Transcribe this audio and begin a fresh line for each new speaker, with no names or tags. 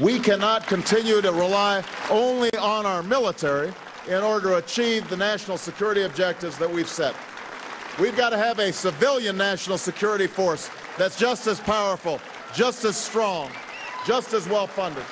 We cannot continue to rely only on our military in order to achieve the national security objectives that we've set. We've got to have a civilian national security force that's just as powerful, just as strong, just as well funded.